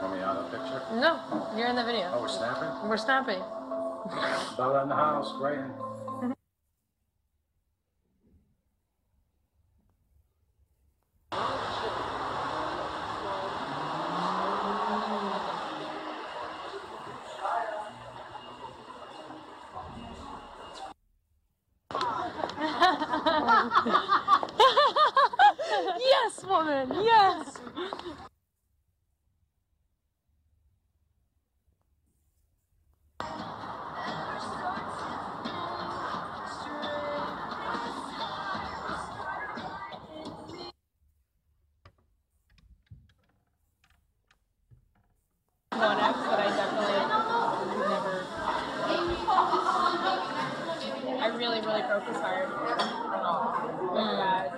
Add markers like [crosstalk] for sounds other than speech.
picture? No, you're in the video. Oh, we're snapping? We're snapping. Bella in the house, great. [laughs] yes, woman. Yes. one X that I definitely never. I really, really broke his heart. Mm.